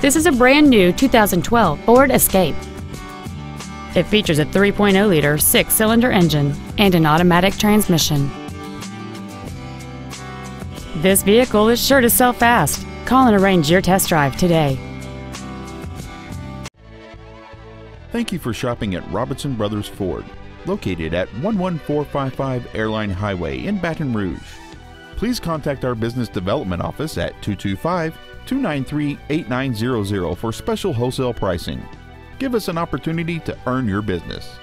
This is a brand new 2012 Ford Escape. It features a 3.0-liter six-cylinder engine and an automatic transmission. This vehicle is sure to sell fast. Call and arrange your test drive today. Thank you for shopping at Robinson Brothers Ford, located at 11455 Airline Highway in Baton Rouge. Please contact our business development office at 225 293 8900 for special wholesale pricing. Give us an opportunity to earn your business.